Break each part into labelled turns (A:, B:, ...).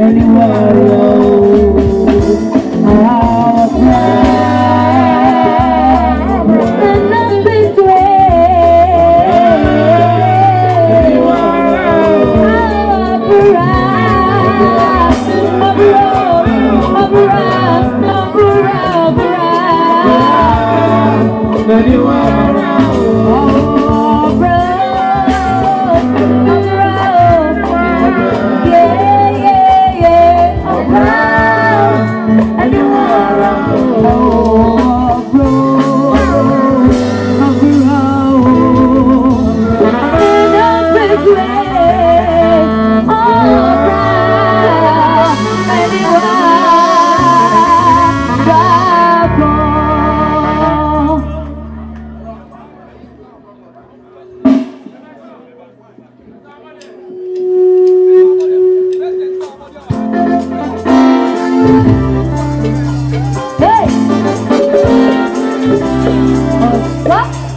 A: Anywhere you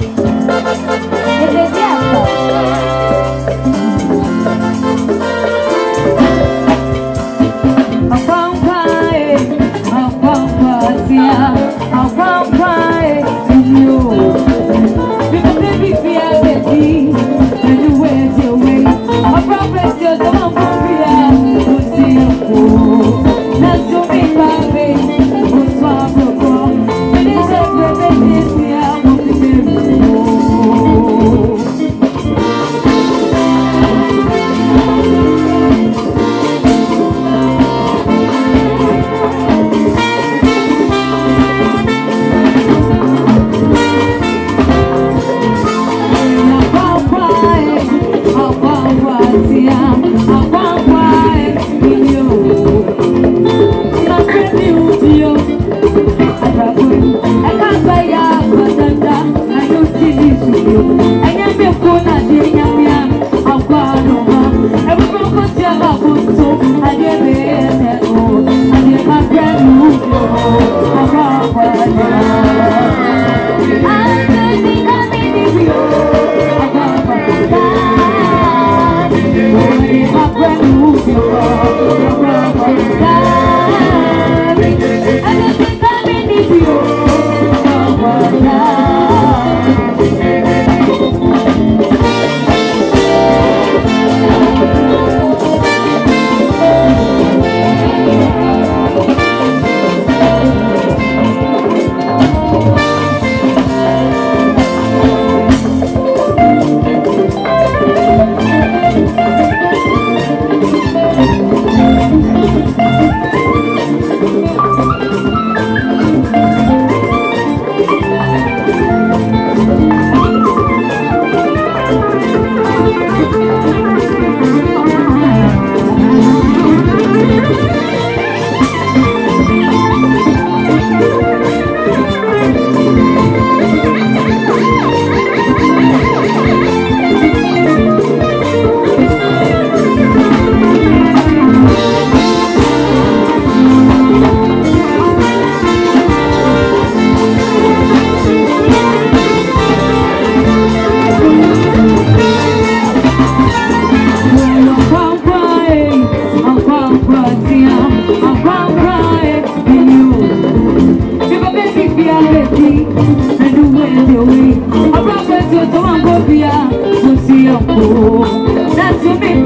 A: shampoo. That's me.